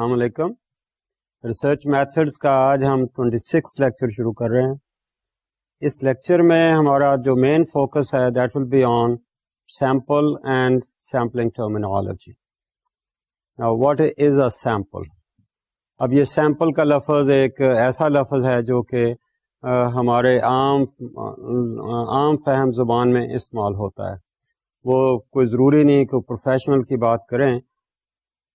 अस्सलाम research methods का आज हम 26 लेक्चर शुरू कर रहे हैं। इस लेक्चर में हमारा जो मेन फोकस है that will be on sample and sampling terminology what is a sample अब ये सैंपल का लफ्ज़ एक ऐसा लफ्ज़ है जो कि हमारे आम आम फहम ज़ुबान में इस्तेमाल होता है। वो कोई ज़रूरी नहीं कि प्रोफेशनल की बात करें।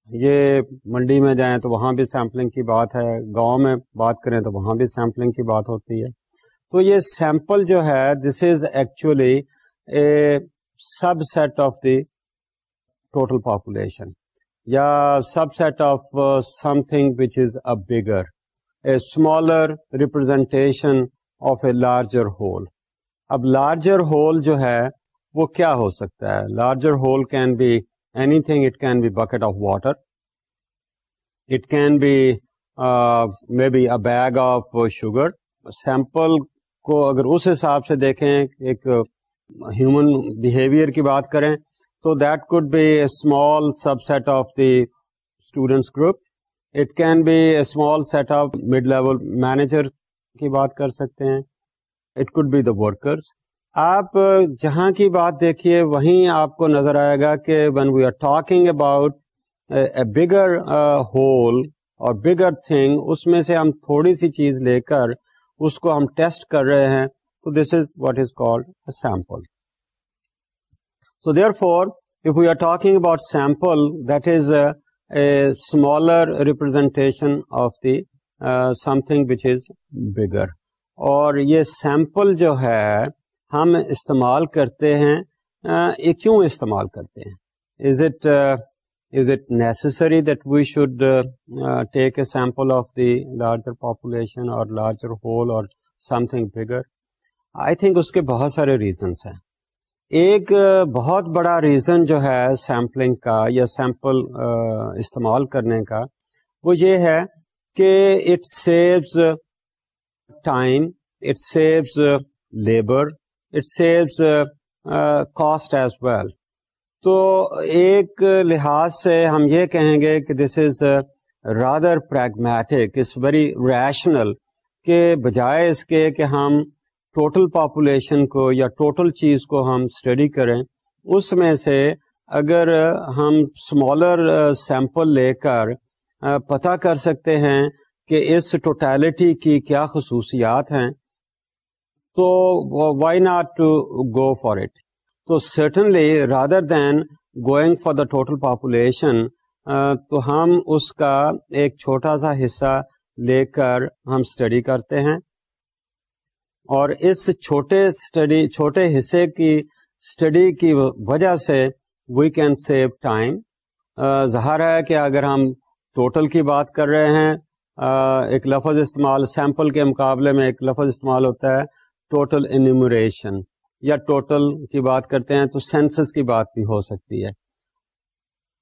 ये मंडी में जाएँ तो वहाँ भी सैम्पलिंग की बात है, गाँव में बात करें तो वहाँ भी सैम्पलिंग की बात होती है। तो ये सैंपल जो है this is actually a subset of the total population या subset of something which is a bigger a smaller representation of a larger whole अब लार्जर होल जो है, वो क्या हो सकता है? Larger whole can be anything it can be bucket of water. It can be uh, maybe a bag of sugar. Sample को अगर उस हिसाब से देखें एक ह्यूमन बिहेवियर की बात करें तो that could be a small subset of the students group it can be a small set of mid level manager की बात कर सकते हैं. It could be the workers आप जहाँ की बात देखिए, वहीं आपको नज़र आएगा कि when we are talking about a bigger whole और बिगर थिंग उसमें से हम थोड़ी सी चीज़ लेकर उसको हम टेस्ट कर रहे हैं। तो this is what is called a sample so therefore if we are talking about sample that is a smaller representation of the something which is bigger और ये सैंपल जो है हम इस्तेमाल करते हैं ये क्यों इस्तेमाल करते हैं? Is it is it necessary that we should take a sample of the larger population और लार्जर होल और समथिंग बिगर आई थिंक उसके बहुत सारे रीजंस हैं। एक बहुत बड़ा रीजन जो है सैम्पलिंग का या सैंपल इस्तेमाल करने का, वो ये है कि it saves time it saves labour it saves cost as well तो एक लिहाज से हम ये कहेंगे कि दिस इज़ रादर प्रैग्मेटिक इस वेरी रैशनल के बजाय इसके कि हम टोटल पॉपुलेशन को या टोटल चीज़ को हम स्टडी करें उसमें से अगर हम स्मॉलर सैंपल लेकर uh, पता कर सकते हैं कि इस टोटलिटी की क्या खसूसियात हैं। तो why not to go for it तो certainly rather than going for the total population तो हम उसका एक छोटा सा हिस्सा लेकर हम स्टडी करते हैं। और इस छोटे स्टडी छोटे हिस्से की स्टडी की वजह से वी कैन सेव टाइम जहर है कि अगर हम टोटल की बात कर रहे हैं uh, एक लफज इस्तेमाल सैंपल के मुकाबले में एक लफज इस्तेमाल होता है टोटल इन्यूमरेशन या टोटल की बात करते हैं तो सेंसस की बात भी हो सकती है।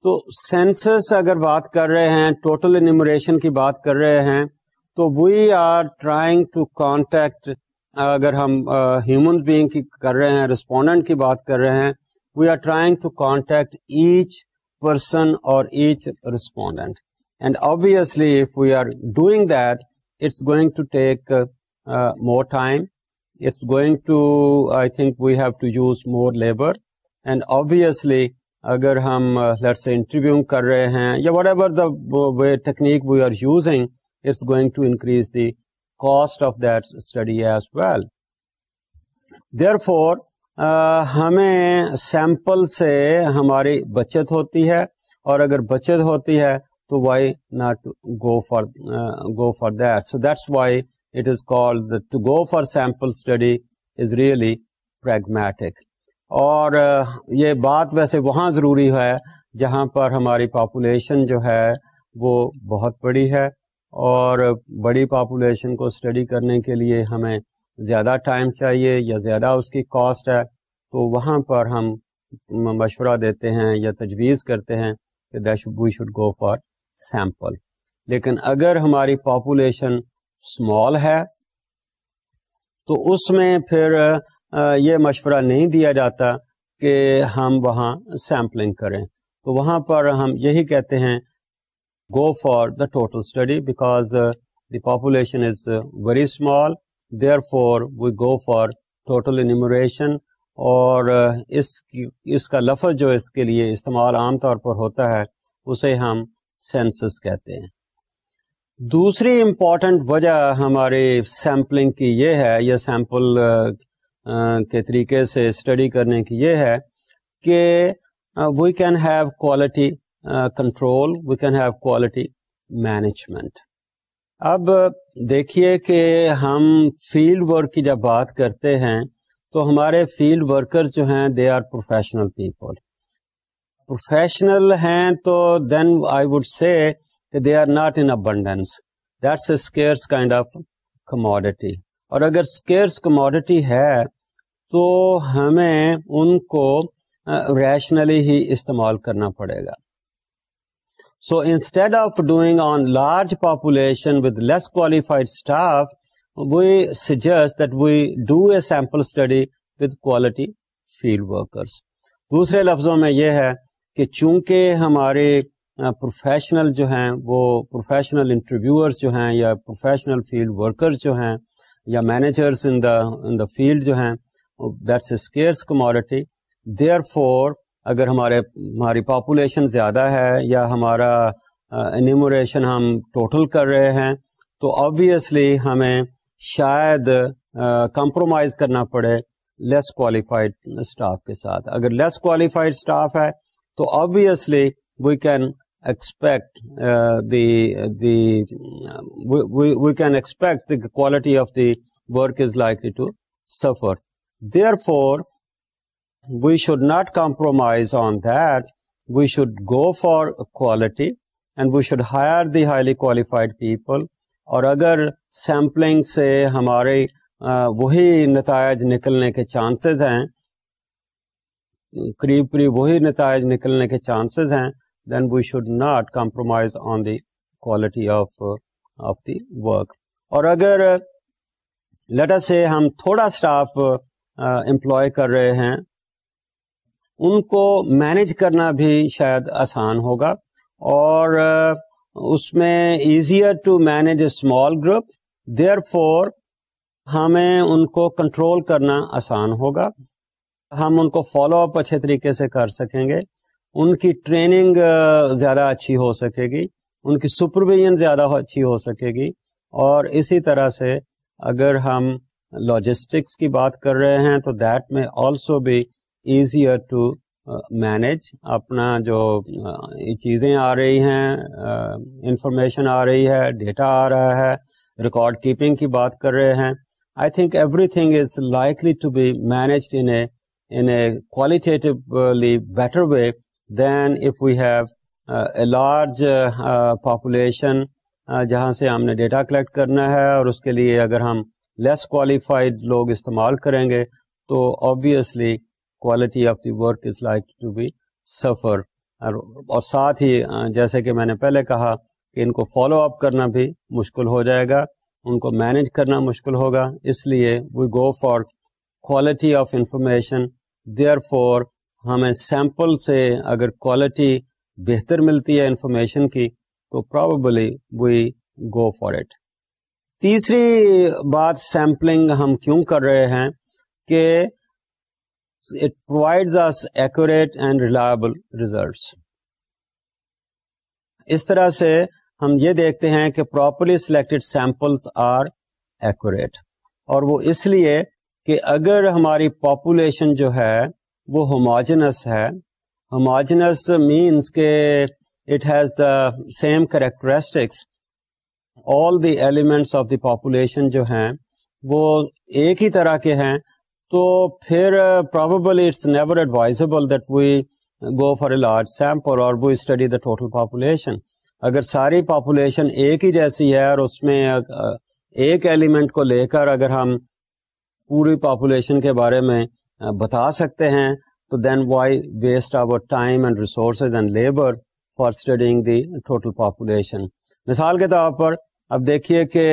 तो सेंसस अगर बात कर रहे हैं टोटल इन्यूमरेशन की बात कर रहे हैं तो we are trying to contact अगर हम ह्यूमन uh, बीइंग की कर रहे हैं रिस्पोंडेंट की बात कर रहे हैं we are trying to contact each person और each respondent and obviously if we are doing that it's going to take more time it's going to, I think we have to use more labor. And obviously, अगर हम let's say interview कर रहे हैं या whatever the way technique we are using, it's going to increase the cost of that study as well. Therefore, uh, हमें sample से हमारी बचत होती है और अगर बचत होती है तो why not go for uh, go for that? So that's why it is called the, to go for sample study is really pragmatic. और ये बात वैसे वहाँ ज़रूरी है जहाँ पर हमारी पॉपुलेशन जो है वो बहुत बड़ी है और बड़ी पॉपुलेशन को स्टडी करने के लिए हमें ज़्यादा टाइम चाहिए या ज़्यादा उसकी कॉस्ट है तो वहाँ पर हम मशवरा देते हैं या तजवीज़ करते हैं कि that we should go for sample लेकिन अगर हमारी पॉपुलेशन स्मॉल है तो उसमें फिर ये मशवरा नहीं दिया जाता कि हम वहाँ सैम्पलिंग करें तो वहाँ पर हम यही कहते हैं go for the total study because uh, the population is uh, very small. Therefore, we go for total और इस इसका लफ्ज़ जो इसके लिए इस्तेमाल आम तौर पर होता है उसे हम सेंसस कहते हैं दूसरी इंपॉर्टेंट वजह हमारे सैम्पलिंग की ये है, या सैंपल के तरीके से स्टडी करने की ये है कि we can have quality control we can have quality management अब देखिए कि हम फ़ील्ड वर्क की जब बात करते हैं तो हमारे फ़ील्ड वर्कर्स जो हैं they are professional people professional हैं तो then I would say they are not in abundance that's a scarce kind of commodity और अगर स्केयर्स कमोडिटी है तो हमें उनको रैशनली uh, ही इस्तेमाल करना पड़ेगा So instead of doing on large population with less qualified staff, we suggest that we do a sample study with quality field workers. दूसरे लफ्जों में यह है कि चूँकि हमारे प्रोफेशनल जो हैं, वो प्रोफेशनल इंटरव्यूअर्स जो हैं या प्रोफेशनल फ़ील्ड वर्कर्स जो हैं या managers in the in the field जो हैं that's scarce commodity therefore अगर हमारे, हमारी पॉपुलेशन ज़्यादा है या हमारा एनिमोरेशन हम टोटल कर रहे हैं तो ऑब्वियसली हमें शायद कंप्रोमाइज़ करना पड़े लेस क्वालिफाइड स्टाफ के साथ। अगर लेस क्वालिफाइड स्टाफ है तो obviously we can expect uh, the the we, we, we can expect the quality of the work is likely to suffer therefore we should not compromise on that. We should go for quality and we should hire the highly qualified people. और अगर sampling से हमारे वही नतज निकलने के chances हैं करीब करीब वही नतज निकलने के चांसेस हैं Then we should not compromise on the quality of of the work और अगर लेटर से हम थोड़ा स्टाफ एम्प्लॉय कर रहे हैं, उनको मैनेज करना भी शायद आसान होगा और उसमें easier to manage a small group therefore हमें उनको कंट्रोल करना आसान होगा। हम उनको फॉलो अप अच्छे तरीके से कर सकेंगे। उनकी ट्रेनिंग ज़्यादा अच्छी हो सकेगी। उनकी सुपरविजन ज़्यादा अच्छी हो सकेगी। और इसी तरह से अगर हम लॉजिस्टिक्स की बात कर रहे हैं तो दैट में ऑल्सो भी ईजियर टू मैनेज अपना जो चीज़ें आ रही हैं इंफॉर्मेशन आ रही है डेटा आ रहा है रिकॉर्ड कीपिंग की बात कर रहे हैं। I think every thing is likely to be manage in a in a qualitatively better way than if we have a large population जहाँ से हमने डेटा कलेक्ट करना है और उसके लिए अगर हम लेस क्वालिफाइड लोग इस्तेमाल करेंगे तो obviously quality of the work is like to be suffer और साथ ही जैसे कि मैंने पहले कहा कि इनको फॉलो अप करना भी मुश्किल हो जाएगा, उनको मैनेज करना मुश्किल होगा, इसलिए we go for quality of information therefore हमें सैंपल से अगर क्वालिटी बेहतर मिलती है इंफॉर्मेशन की तो probably we go for it तीसरी बात सैम्पलिंग हम क्यों कर रहे हैं कि it provides us accurate and reliable results. इस तरह से हम ये देखते हैं कि properly selected samples are accurate और वो इसलिए कि अगर हमारी पॉपुलेशन जो है वो होमोजेनस है। होमोजेनस मींस के it has the same characteristics all the elements of the population जो हैं, वो एक ही तरह के हैं। तो फिर probably it's never advisable that we go for a large sample और we study the total population अगर सारी पॉपुलेशन एक ही जैसी है और उसमें एक एलिमेंट को लेकर अगर हम पूरी पॉपुलेशन के बारे में बता सकते हैं तो then why waste our time and resources and labour for studying the total population मिसाल के तौर पर, अब देखिए कि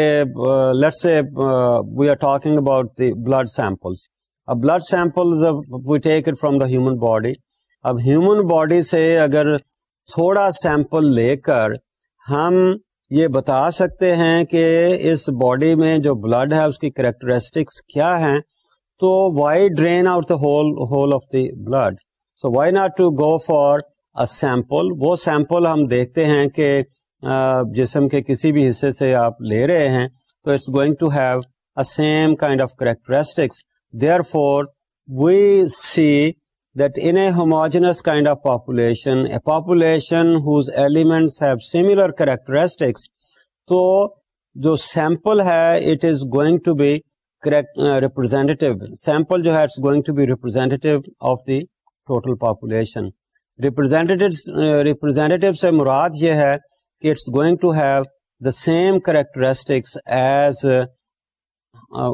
let's say we are talking about the blood samples अब blood samples we take it from the human body अब human body से अगर थोड़ा सैंपल लेकर हम ये बता सकते हैं कि इस बॉडी में जो ब्लड है, उसकी करेक्टरिस्टिक्स क्या हैं तो why drain out the whole whole of the blood so why not to go for a sample वो सैंपल हम देखते हैं कि जिसम के किसी भी हिस्से से आप ले रहे हैं तो it's going to have a same kind of characteristics therefore we see population whose elements have similar characteristics, तो जो सैंपल है it is going to be correct representative sample जो है it's going to be representative of the total population representative representative से मुराद ये है कि it's going to have the same characteristics as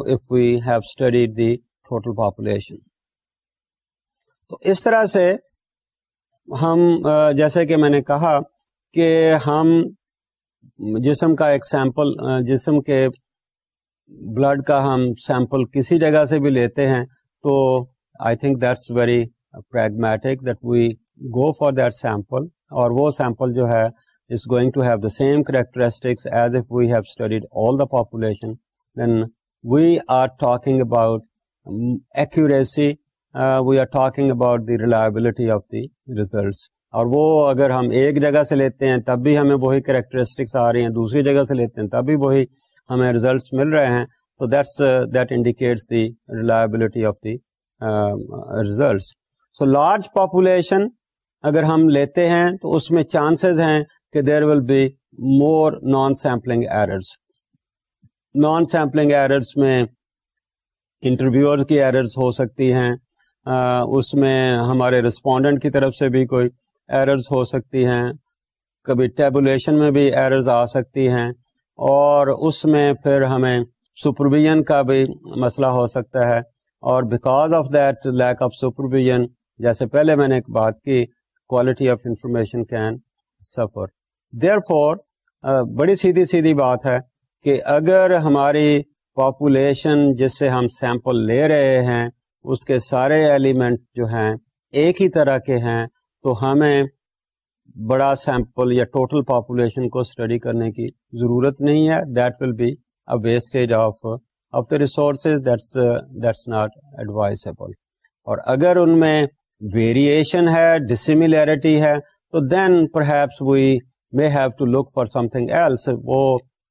if we have studied the total population तो इस तरह से हम जैसे कि मैंने कहा कि हम जिसम का एक सैंपल जिसम के ब्लड का हम सैंपल किसी जगह से भी लेते हैं तो I think that's very pragmatic that we go for that sample और वो सैंपल जो है is going to have the same characteristics as if we have studied all the population then we are talking about accuracy we are talking about the reliability of the results और वो अगर हम एक जगह से लेते हैं, तब भी हमें वही करेक्टरिस्टिक्स आ रही हैं, दूसरी जगह से लेते हैं, तब भी वही हमें रिजल्ट्स मिल रहे हैं तो that's that indicates the reliability of the results so large population अगर हम लेते हैं तो उसमें चांसेस हैं कि there will be more non sampling errors non sampling errors में इंटरव्यूअर की एरर्स हो सकती हैं उसमें हमारे रिस्पोंडेंट की तरफ़ से भी कोई एरर्स हो सकती हैं, कभी टेबुलेशन में भी एरर्स आ सकती हैं और उसमें फिर हमें सुपरविजन का भी मसला हो सकता है। और because of that lack of supervision जैसे पहले मैंने एक बात की quality of information can suffer there बड़ी सीधी सीधी बात है कि अगर हमारी पॉपुलेशन जिससे हम सैंपल ले रहे हैं, उसके सारे एलिमेंट जो हैं, एक ही तरह के हैं तो हमें बड़ा सैंपल या टोटल पॉपुलेशन को स्टडी करने की ज़रूरत नहीं है. That will be a wastage of of the resources that's that's not advisable और अगर उनमें वेरिएशन है डिसिमिलैरिटी है तो then perhaps we may have to look for something else वो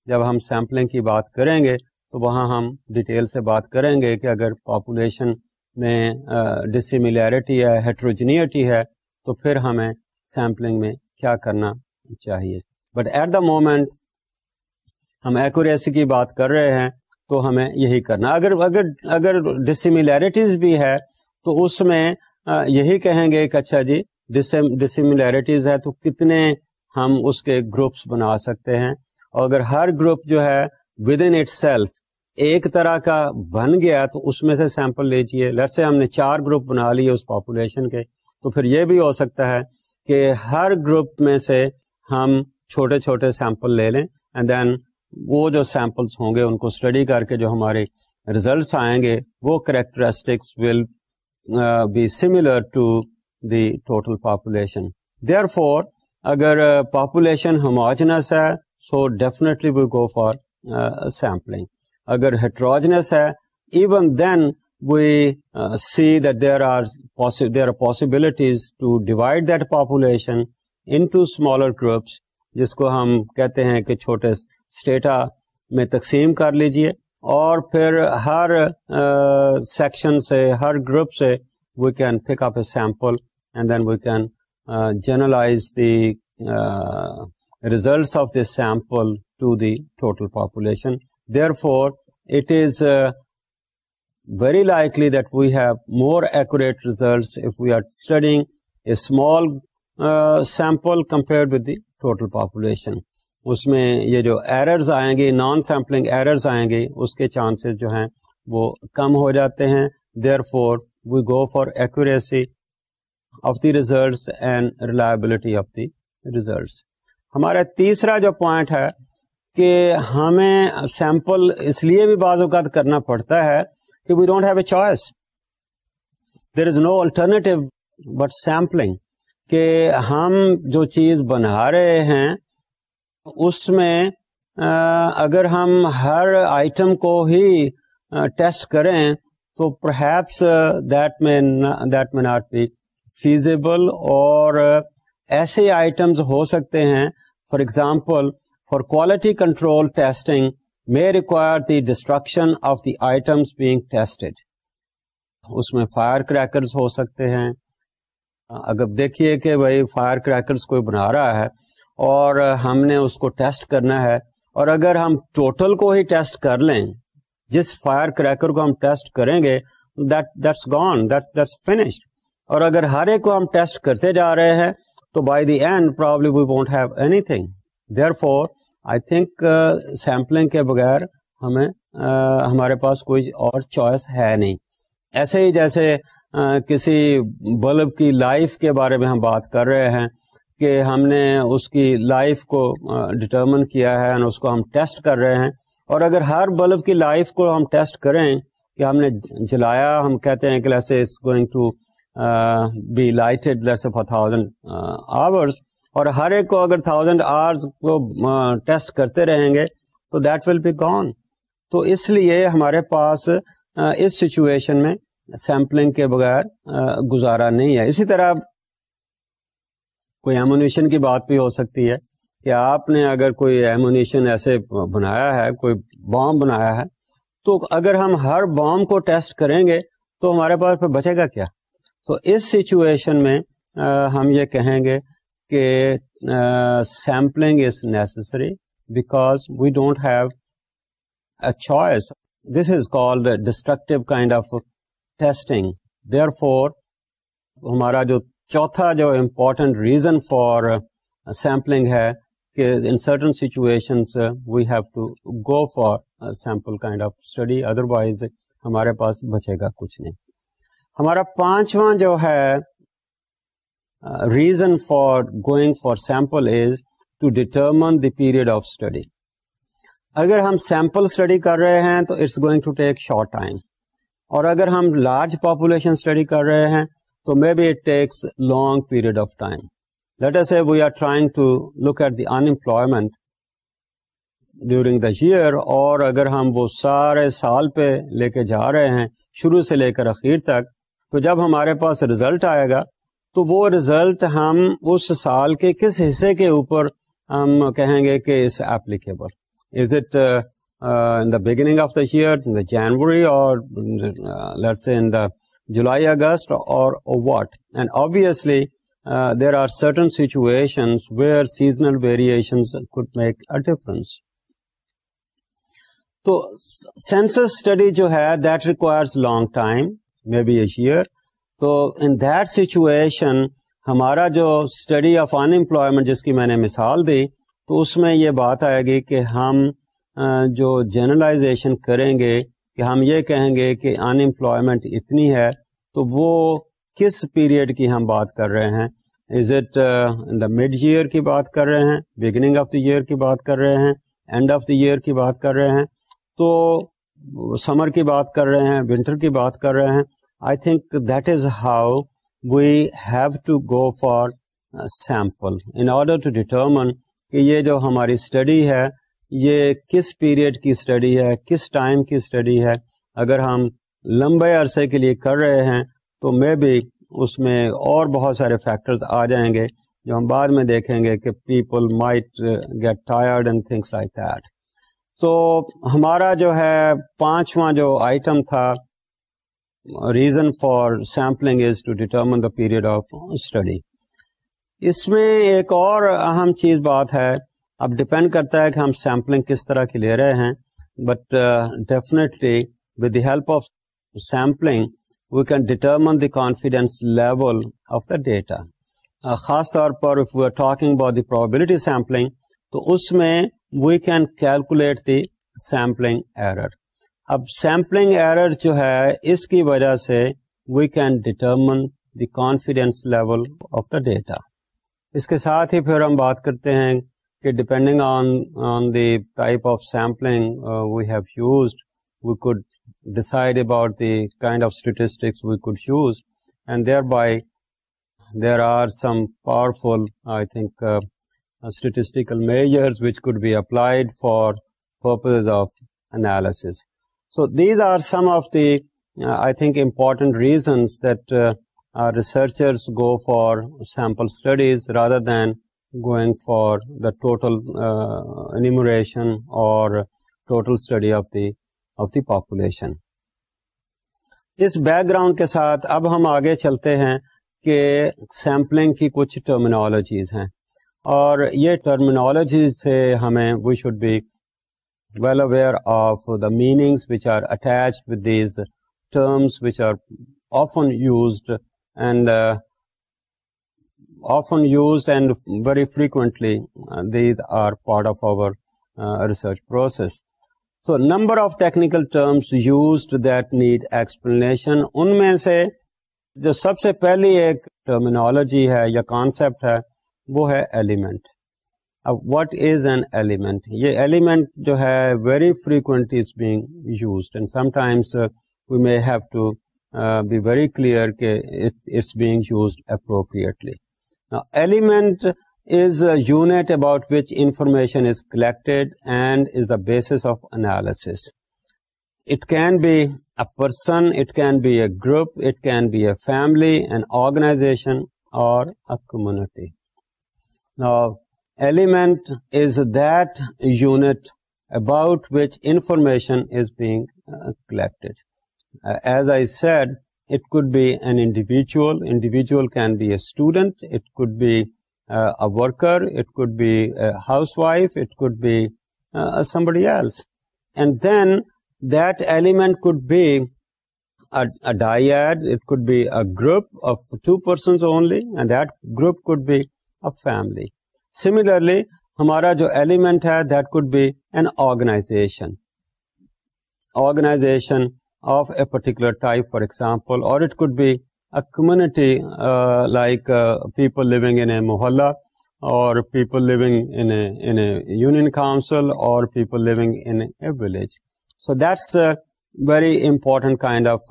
जब हम सैम्पलिंग की बात करेंगे तो वहाँ हम डिटेल से बात करेंगे कि अगर पॉपुलेशन में डिसिमिलैरिटी है हेट्रोजनिटी है तो फिर हमें सैम्पलिंग में क्या करना चाहिए। बट एट द मोमेंट हम एक्यूरेसी की बात कर रहे हैं तो हमें यही करना। अगर अगर अगर डिसिमिलैरिटीज भी है तो उसमें यही कहेंगे कि अच्छा जी डिसिमिलैरिटीज है तो कितने हम उसके ग्रुप्स बना सकते हैं। और अगर हर ग्रुप जो है विद इन इट एक तरह का बन गया तो उसमें से सैंपल लीजिए। लट से हमने चार ग्रुप बना लिए उस पॉपुलेशन के तो फिर ये भी हो सकता है कि हर ग्रुप में से हम छोटे छोटे सैंपल ले लें एंड देन वो जो सैंपल्स होंगे उनको स्टडी करके जो हमारे रिजल्ट्स आएँगे वो characteristics will be similar to the total population therefore अगर पॉपुलेशन uh, होमोजनस है so definitely we go for sampling अगर हेट्रोजनस है even then we uh, see that there are possi there are possibilities to divide that population into smaller groups जिसको हम कहते हैं कि छोटे स्टेटा में तकसीम कर लीजिए और फिर हर सेक्शन uh, से हर ग्रुप से we can pick up a sample and then we can generalise the results of this sample to the total population Therefore, it is uh, very likely that we have more accurate results if we are studying a small uh, sample compared with the total population. उसमें ये जो errors आएँगे non sampling errors आएँगे उसके chances जो हैं वो कम हो जाते हैं therefore we go for accuracy of the results and reliability of the results हमारा तीसरा जो पॉइंट है कि हमें सैंपल इसलिए भी बाज करना पड़ता है कि we don't have a choice there is no alternative but sampling कि हम जो चीज़ बना रहे हैं, उसमें अगर हम हर आइटम को ही टेस्ट करें तो perhaps that may that may not be feasible और ऐसे आइटम्स हो सकते हैं. For example for quality control testing may require the destruction of the items being tested. उसमें फायर क्रैकर्स हो सकते हैं। अगर देखिए कि भाई फायर क्रैकर्स कोई बना रहा है और हमने उसको टेस्ट करना है और अगर हम टोटल को ही टेस्ट कर लें, जिस फायर क्रैकर को हम टेस्ट करेंगे that that's gone that's that's finished और अगर हर एक को हम टेस्ट करते जा रहे हैं तो by the end problem we won't have anything therefore I think sampling के बगैर हमें uh, हमारे पास कोई और चॉइस है नहीं। ऐसे ही जैसे uh, किसी बल्ब की लाइफ के बारे में हम बात कर रहे हैं कि हमने उसकी लाइफ को डिटर्मन uh, किया है और उसको हम टेस्ट कर रहे हैं। और अगर हर बल्ब की लाइफ को हम टेस्ट करें कि हमने जलाया हम कहते हैं कि let's is going to be lighted let's for thousand hours और हर एक को अगर थाउज़ेंड आवर्स को टेस्ट करते रहेंगे तो दैट विल बी गॉन तो इसलिए हमारे पास इस सिचुएशन में सैंपलिंग के बगैर गुजारा नहीं है। इसी तरह कोई एमोनिशन की बात भी हो सकती है कि आपने अगर कोई एमोनिशन ऐसे बनाया है कोई बॉम्ब बनाया है तो अगर हम हर बॉम्ब को टेस्ट करेंगे तो हमारे पास फिर बचेगा क्या? तो इस सिचुएशन में आ, हम ये कहेंगे sampling is necessary because we don't have choice this is called destructive kind of testing there हमारा जो चौथा जो इम्पोर्टेंट रीजन फॉर सैम्पलिंग है कि in certain situations we have to go for sample kind of study otherwise हमारे पास बचेगा कुछ नहीं। हमारा पांचवा जो है reason for going for sample is to determine the period of study अगर हम सैंपल स्टडी कर रहे हैं तो it's going to take short time और अगर हम लार्ज पॉपुलेशन स्टडी कर रहे हैं तो maybe it takes long period of time let us say we are trying to look at the unemployment during the year और अगर हम वो सारे साल पे लेके जा रहे हैं, शुरू से लेकर आखिर तक तो जब हमारे पास रिज़ल्ट आएगा तो वो रिज़ल्ट हम उस साल के किस हिस्से के ऊपर हम कहेंगे कि is applicable is it in the beginning of the year in the January और let's say in the July August और what and obviously there are certain situations where seasonal variations could make a difference तो census study जो है that requires long time maybe year तो in that situation हमारा जो study of unemployment जिसकी मैंने मिसाल दी तो उसमें ये बात आएगी कि हम जो जनरलाइजेशन करेंगे, कि हम ये कहेंगे कि अनएम्प्लॉयमेंट इतनी है तो वो किस पीरियड की हम बात कर रहे हैं? Is it the mid year की बात कर रहे हैं? बिगिनिंग ऑफ़ द ईयर की बात कर रहे हैं? एंड ऑफ़ द ईयर की बात कर रहे हैं? तो समर की बात कर रहे हैं? विंटर की बात कर रहे हैं? I think that is how we have to go for sample in order to determine कि ये जो हमारी स्टडी है, ये किस पीरियड की स्टडी है, किस टाइम की स्टडी है। अगर हम लंबे अरसे के लिए कर रहे हैं तो मे भी उसमें और बहुत सारे फैक्टर्स आ जाएँगे, जो हम बाद में देखेंगे कि people might get tired and things like that तो हमारा जो है पांचवा जो आइटम था reason for sampling is to determine the period of study इसमें एक और अहम चीज़ बात है। अब डिपेंड करता है कि हम सैम्पलिंग किस तरह की ले रहे हैं। But definitely with the help of sampling we can determine the confidence level of the data खास तौर पर if we are talking about the probability sampling तो उसमें we can calculate the sampling error अब सैम्पलिंग एरर जो है इसकी वजह से we can determine the confidence level of the data इसके साथ ही फिर हम बात करते हैं कि depending on on the type of sampling we have used we could decide about the kind of statistics we could use and thereby there are some powerful i think uh, uh, statistical measures which could be applied for purposes of analysis. So these are some of the, uh, I think, important reasons that uh, researchers go for sample studies rather than going for the total uh, enumeration or total study of the of the population. इस background के साथ अब हम आगे चलते हैं कि sampling की कुछ टर्मिनोलॉजीज हैं और ये टर्मिनोलॉजी से हमें we should be well aware of the meanings which are attached with these terms which are often used and uh, often used and very frequently uh, these are part of our uh, research process so number of technical terms used that need explanation unme se जो सबसे पहली एक terminology है या concept है वो है element अब व्हाट इज एन एलिमेंट ये एलिमेंट जो है very frequent is being used and sometimes we may have to be very clear के it's being used appropriately element is a unit about which information is collected and is the basis of analysis. It can be a person, it can be a group, it can be a family, an organization, or a community. Now, element is that unit about which information is being uh, collected. Uh, as I said, it could be an individual. Individual can be a student. It could be uh, a worker. It could be a housewife. It could be uh, somebody else. And then that element could be a, a, dyad, it could be a group of two persons only, and that group could be a family. Similarly, हमारा जो element है, that could be an organization. Organization of a particular type, for example, or it could be a community uh, like uh, people living in a mohalla, or people living in a in a union council, or people living in a village. So that's very important kind of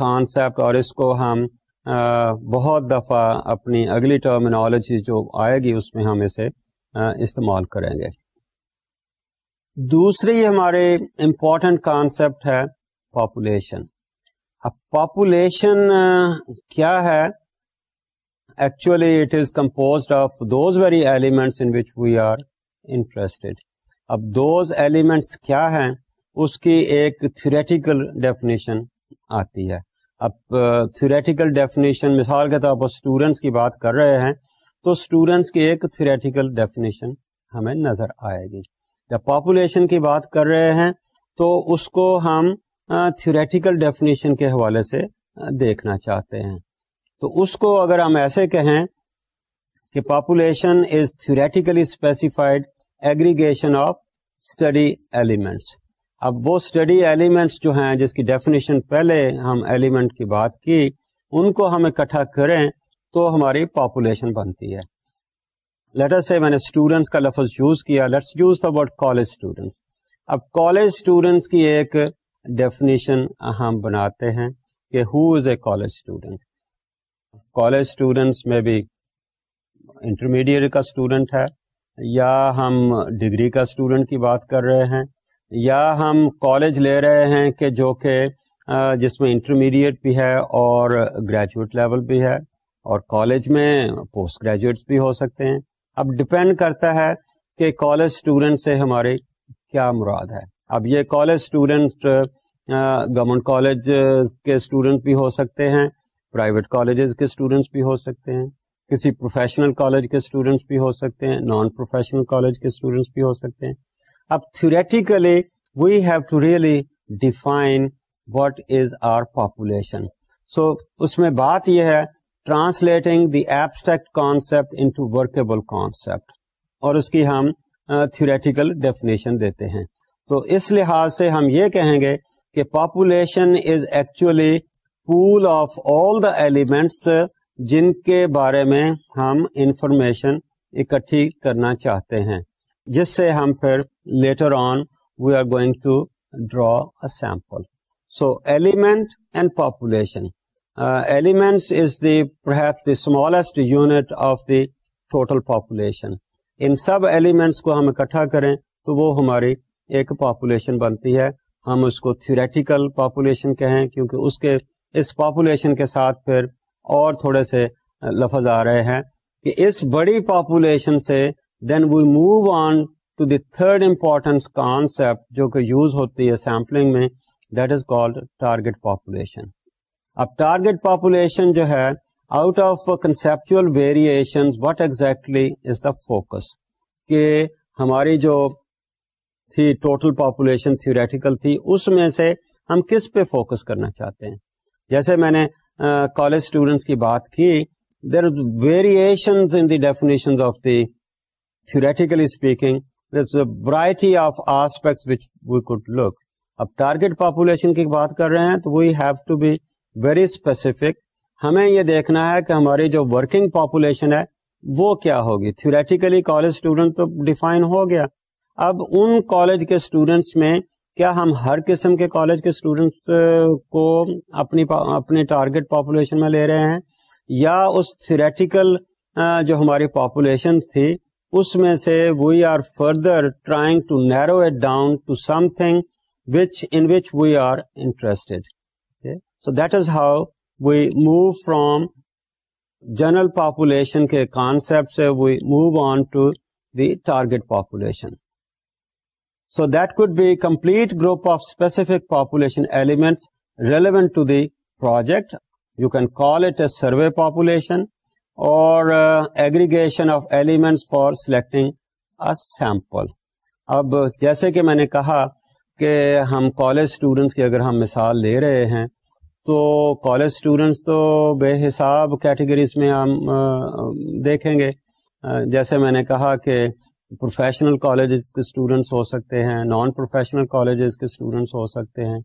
concept और इसको हम uh, बहुत दफ़ा अपनी अगली terminology जो आएगी उसमें हम इसे इस्तेमाल करेंगे। दूसरी हमारे इंपॉर्टेंट कॉन्सेप्ट है पॉपुलेशन अब पॉपुलेशन क्या है? Actually it is compose of those very elements in which we are interested अब दोज एलिमेंट्स क्या हैं? उसकी एक थियोरेटिकल डेफिनेशन आती है। अब थियोरेटिकल डेफिनेशन मिसाल के तौर पर स्टूडेंट्स की बात कर रहे हैं तो स्टूडेंट्स की एक थियोरेटिकल डेफिनेशन हमें नज़र आएगी। जब पॉपुलेशन की बात कर रहे हैं तो उसको हम थियोरेटिकल डेफिनेशन के हवाले से देखना चाहते हैं। तो उसको अगर हम ऐसे कहें कि population is theoretically specified aggregation of study elements अब वो स्टडी एलिमेंट्स जो हैं, जिसकी डेफिनेशन पहले हम एलिमेंट की बात की, उनको हम इकट्ठा करें तो हमारी पॉपुलेशन बनती है। लेटर से मैंने स्टूडेंट्स का लफ्ज यूज़ किया let's use the word college students अब कॉलेज स्टूडेंट्स की एक डेफिनेशन हम बनाते हैं कि who is a college student college students में भी इंटरमीडिएट का स्टूडेंट है, या हम डिग्री का स्टूडेंट की बात कर रहे हैं या हम कॉलेज ले रहे हैं कि जो कि जिसमें इंटरमीडिएट भी है और ग्रेजुएट लेवल भी है और कॉलेज में पोस्ट ग्रेजुएट्स भी हो सकते हैं। अब डिपेंड करता है कि कॉलेज स्टूडेंट से हमारे क्या मुराद है। अब ये कॉलेज स्टूडेंट गवर्नमेंट कॉलेज के स्टूडेंट भी हो सकते हैं प्राइवेट कॉलेजेस के स्टूडेंट्स भी हो सकते हैं, किसी प्रोफेशनल कॉलेज के स्टूडेंट्स भी हो सकते हैं नॉन प्रोफेशनल कॉलेज के स्टूडेंट्स भी हो सकते हैं। अब theoretically we have to really define what is our population. So उसमें बात यह है translating the abstract concept into workable concept और उसकी हम theoretical definition देते हैं तो इस लिहाज से हम ये कहेंगे कि population is actually pool of all the elements जिनके बारे में हम इंफॉर्मेशन इकट्ठी करना चाहते हैं जिससे हम फिर on we are going to draw a sample. So element and population. Uh, elements is the perhaps the smallest unit of the total population. इन सब एलिमेंट्स को हम इकट्ठा करें तो वो हमारी एक पॉपुलेशन बनती है हम उसको थ्योरेटिकल पॉपुलेशन कहें क्योंकि उसके इस पॉपुलेशन के साथ फिर और थोड़े से लफज आ रहे हैं कि इस बड़ी पॉपुलेशन से then we move on to the third importance concept जो कि यूज़ होती है सैम्पलिंग में that is called target population अब टारगेट पॉपुलेशन जो है out of conceptual variation what exactly is the focus कि हमारी जो थी टोटल पॉपुलेशन थियोरेटिकल थी उसमें से हम किस पे फोकस करना चाहते हैं? जैसे मैंने कॉलेज uh, स्टूडेंट्स की बात की there variation in the definition of the theoretically speaking, there's a variety of aspects which we could look. अब टारगेट पॉपुलेशन की बात कर रहे हैं तो we have to be very specific हमें ये देखना है कि हमारी जो वर्किंग पॉपुलेशन है, वो क्या होगी? थियोरेटिकली कॉलेज स्टूडेंट तो डिफाइन हो गया। अब उन कॉलेज के स्टूडेंट्स में क्या हम हर किस्म के कॉलेज के स्टूडेंट्स को अपनी अपनी टारगेट पॉपुलेशन में ले रहे हैं? या उस थियोरेटिकल जो हमारी पॉपुलेशन थी उसमें से we are further trying to narrow it down to something which in which we are interested so that is how we move from general population के कॉन्सेप्ट से we move on to the target population So that could be complete group of specific population elements relevant to the project. You can call it a survey population Uh, aggregation of elements for selecting a sample. अब जैसे कि मैंने कहा कि हम college students की अगर हम मिसाल ले रहे हैं तो कॉलेज स्टूडेंट्स तो बेहिसाब कैटेगरीज में हम देखेंगे। जैसे मैंने कहा कि प्रोफेशनल कॉलेजेस के स्टूडेंट्स हो सकते हैं नॉन प्रोफेशनल कॉलेजेस के स्टूडेंट्स हो सकते हैं।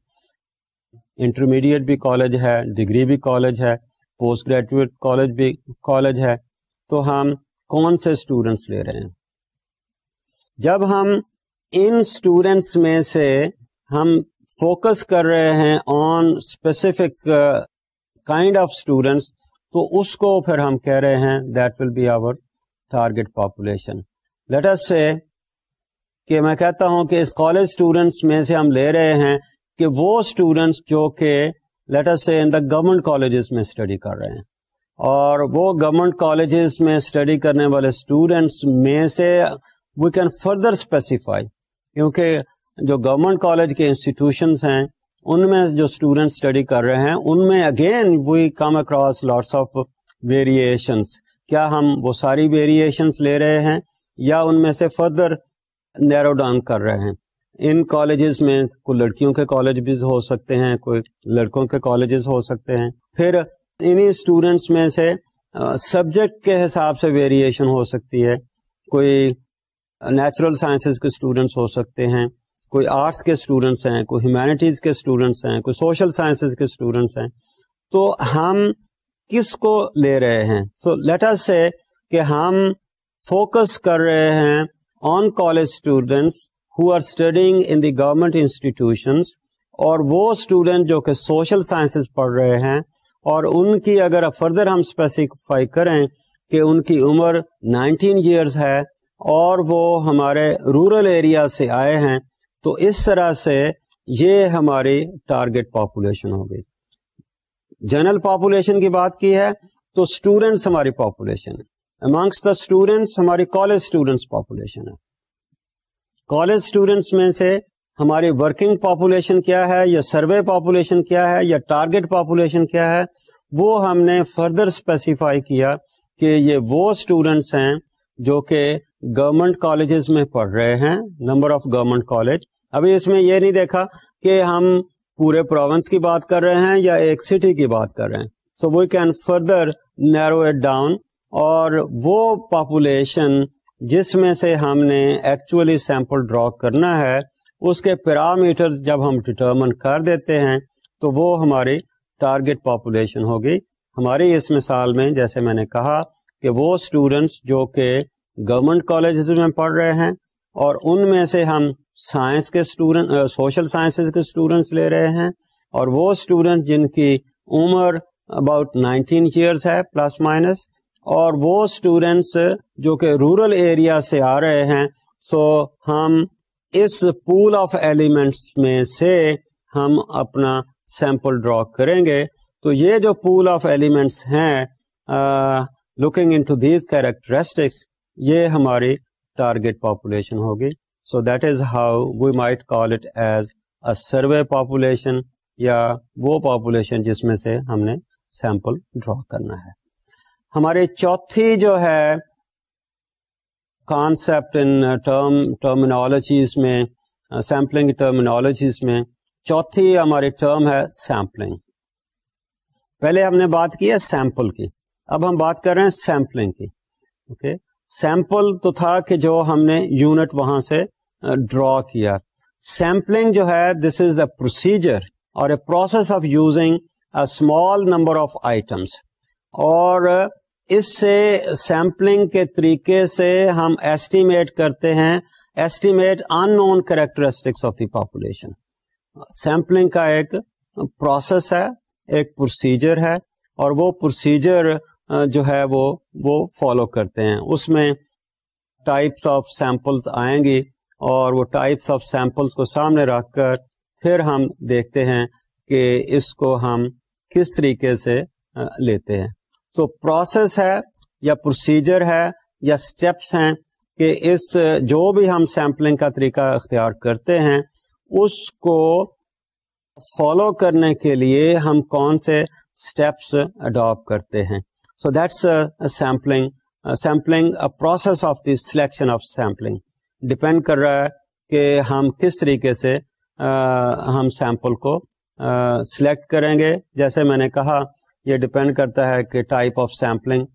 इंटरमीडिएट भी कॉलेज है डिग्री भी कॉलेज है। पोस्ट ग्रेजुएट कॉलेज भी कॉलेज है तो हम कौन से स्टूडेंट्स ले रहे हैं? जब हम इन स्टूडेंट्स में से हम फोकस कर रहे हैं on specific kind of students तो उसको फिर हम कह रहे हैं that will be our target population let us say कि मैं कहता हूँ कि इस कॉलेज स्टूडेंट्स में से हम ले रहे हैं कि वो स्टूडेंट्स जो कि let us say in the government colleges में स्टडी कर रहे हैं। और वो गवर्नमेंट कॉलेजेस में स्टडी करने वाले स्टूडेंट्स में से वी कैन फर्दर स्पेसिफाई क्योंकि जो गवर्नमेंट कॉलेज के इंस्टीट्यूशंस हैं, उनमें जो स्टूडेंट स्टडी कर रहे हैं, उनमें again we come across lots of variations क्या हम वो सारी वेरिएशंस ले रहे हैं, या उनमें से फर्दर नैरो डाउन कर रहे हैं? इन कॉलेजेस में कोई लड़कियों के कॉलेज भी हो सकते हैं, कोई लड़कों के कॉलेजेस हो सकते हैं। फिर इन्हीं स्टूडेंट्स में से सब्जेक्ट के हिसाब से वेरिएशन हो सकती है। कोई नेचुरल साइंसेस के स्टूडेंट्स हो सकते हैं, कोई आर्ट्स के स्टूडेंट्स हैं, कोई ह्यूमैनिटीज के स्टूडेंट्स हैं, कोई सोशल साइंसेस के स्टूडेंट्स हैं। तो हम किसको ले रहे हैं? तो लेट अस से कि हम फोकस कर रहे हैं on college students who are studying in the government institutions और वो स्टूडेंट जो कि सोशल साइंसेस पढ़ रहे हैं और उनकी अगर फर्दर हम स्पेसिफाई करें कि उनकी उम्र 19 इयर्स है और वो हमारे रूरल एरिया से आए हैं तो इस तरह से ये हमारी टारगेट पॉपुलेशन होगी जनरल पॉपुलेशन की बात की है तो स्टूडेंट्स हमारी पॉपुलेशन है। अमंग्स द स्टूडेंट्स हमारी कॉलेज स्टूडेंट्स पॉपुलेशन है। कॉलेज स्टूडेंट्स में से हमारी वर्किंग पॉपुलेशन क्या है, या सर्वे पॉपुलेशन क्या है, या टारगेट पॉपुलेशन क्या है, वो हमने फर्दर स्पेसिफाई किया कि ये वो स्टूडेंट्स हैं जो कि गवर्नमेंट कॉलेजेस में पढ़ रहे हैं, नंबर ऑफ़ गवर्नमेंट कॉलेज। अभी इसमें यह नहीं देखा कि हम पूरे प्रोविंस की बात कर रहे हैं या एक सिटी की बात कर रहे हैं। So we can further narrow it down और वो पॉपुलेशन जिसमें से हमने एक्चुअली सैंपल ड्रॉ करना है, उसके पैरामीटर्स जब हम डिटर्मन कर देते हैं तो वो हमारी टारगेट पॉपुलेशन होगी। हमारी इस मिसाल में, जैसे मैंने कहा कि वो स्टूडेंट्स जो कि गवर्नमेंट कॉलेज में पढ़ रहे हैं, और उनमें से हम साइंस के स्टूडेंट सोशल साइंसेज के स्टूडेंट्स ले रहे हैं, और वो स्टूडेंट जिनकी उम्र अबाउट 19 ईयर्स है प्लस माइनस और वो स्टूडेंट्स जो कि रूरल एरिया से आ रहे हैं सो हम इस पूल ऑफ़ एलिमेंट्स में से हम अपना सैंपल ड्रॉ करेंगे। तो ये जो पूल ऑफ़ एलिमेंट्स हैं लुकिंग इनटू दीज कैरेक्टरिस्टिक्स ये हमारी टारगेट पॉपुलेशन होगी। So that is how we might call it as a survey population या वो पॉपुलेशन जिसमें से हमने सैंपल ड्रॉ करना है। हमारी चौथी जो है कॉन्सेप्ट इन टर्म टर्मिनोलॉजीज में सैम्पलिंग uh, टर्मिनोलॉजीज में चौथी हमारी टर्म है सैम्पलिंग पहले हमने बात की है सैंपल की. अब हम बात कर रहे हैं सैंपलिंग की. ओके सैंपल तो था कि जो हमने यूनिट वहाँ से ड्रॉ किया. सैंपलिंग जो है दिस इज़ द प्रोसीजर और a process of using a small number of items और इससे सैंपलिंग के तरीके से हम एस्टिमेट करते हैं, estimate unknown characteristics of the population. Sampling का एक प्रोसेस है, एक प्रोसीजर है, और वो प्रोसीजर जो है वो वो फॉलो करते हैं। उसमें टाइप्स ऑफ़ सैंपल्स आएँगी, और वो टाइप्स ऑफ़ सैंपल्स को सामने रखकर फिर हम देखते हैं कि इसको हम किस तरीके से लेते हैं। तो प्रोसेस है या प्रोसीजर है या स्टेप्स हैं कि इस जो भी हम सैंपलिंग का तरीका अख्तियार करते हैं उसको फॉलो करने के लिए हम कौन से स्टेप्स अडॉप्ट करते हैं। So that's sampling sampling process of the selection of sampling depend कर रहा है कि हम किस तरीके से uh, हम सैंपल को सिलेक्ट uh, करेंगे। जैसे मैंने कहा यह डिपेंड करता है कि टाइप ऑफ़ सैम्पलिंग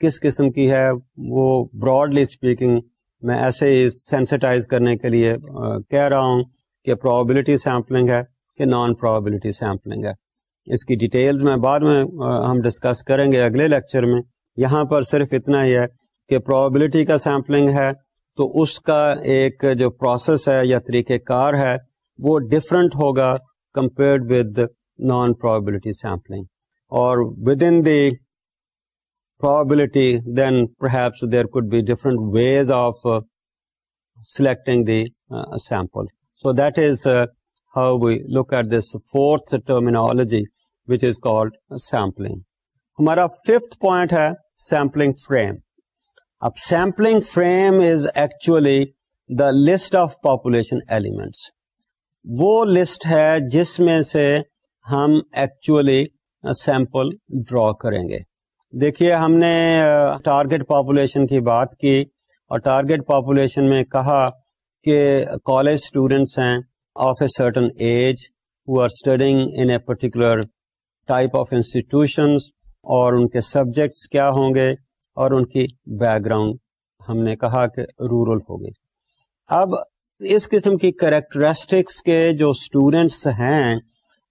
किस किस्म की है, वो ब्रॉडली स्पीकिंग मैं ऐसे ही सेंसिटाइज करने के लिए कह रहा हूँ कि प्रोबेबिलिटी सैम्पलिंग है कि नॉन प्रोबेबिलिटी सैम्पलिंग है। इसकी डिटेल्स में बाद में हम डिस्कस करेंगे अगले लेक्चर में। यहाँ पर सिर्फ़ इतना ही है कि प्रोबेबिलिटी का सैम्पलिंग है तो उसका एक जो प्रोसेस है या तरीक़ेकार है, वो डिफरेंट होगा compared with non probability sampling और within the probability then perhaps there could be different ways of uh, selecting the uh, sample so that is uh, how we look at this fourth terminology which is called sampling. हमारा fifth point है sampling frame अब sampling frame is actually the list of population elements वो list है जिसमें से हम actually sample draw करेंगे। देखिए, हमने टारगेट पॉपुलेशन की बात की और टारगेट पॉपुलेशन में कहा कि कॉलेज स्टूडेंट्स हैं of a certain age who are studying in a particular type of institutions और उनके सब्जेक्ट्स क्या होंगे और उनकी बैकग्राउंड हमने कहा कि रूरल होगी। अब इस किस्म की करेक्टरिस्टिक्स के जो स्टूडेंट्स हैं